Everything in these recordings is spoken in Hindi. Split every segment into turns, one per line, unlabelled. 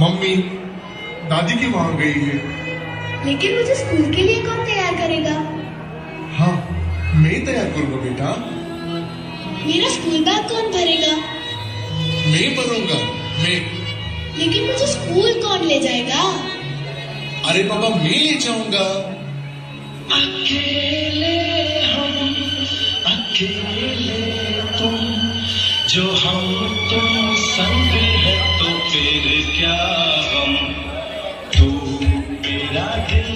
मम्मी दादी की वहाँ गई है।
लेकिन मुझे स्कूल के लिए कौन तैयार करेगा?
हाँ मैं ही तैयार करूँगा बेटा।
मेरा स्कूल बैग कौन भरेगा?
मैं भरूँगा मैं।
लेकिन मुझे स्कूल कौन ले जाएगा?
अरे पापा मैं ले जाऊँगा।
अकेले हम अकेले तुम जो हम तुम संग तू मेरा दिल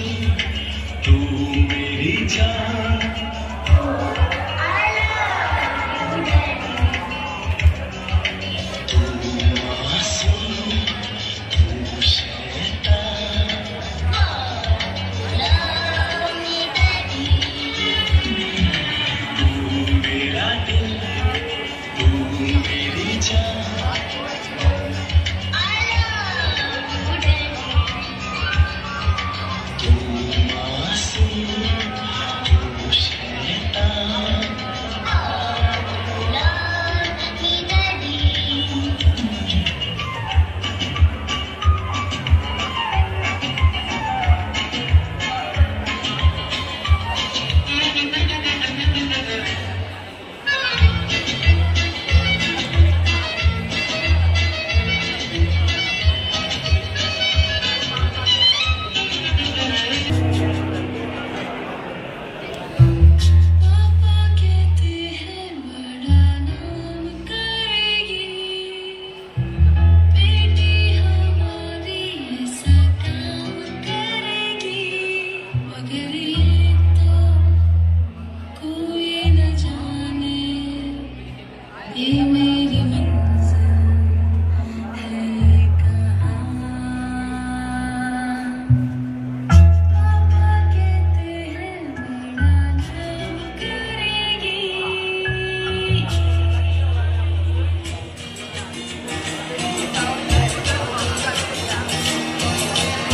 तू मेरी जान।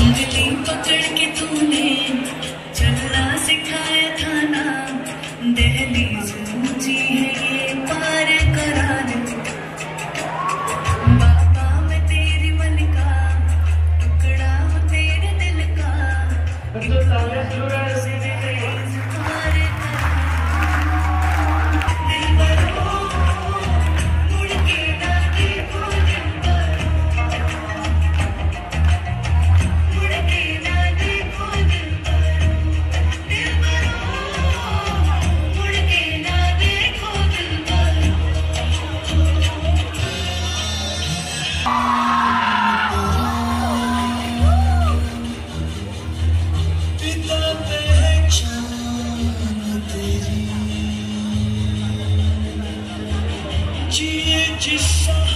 उंगली पकड़ के तूने चलना सिखाया था ना दहलीज ऊँची है Shh.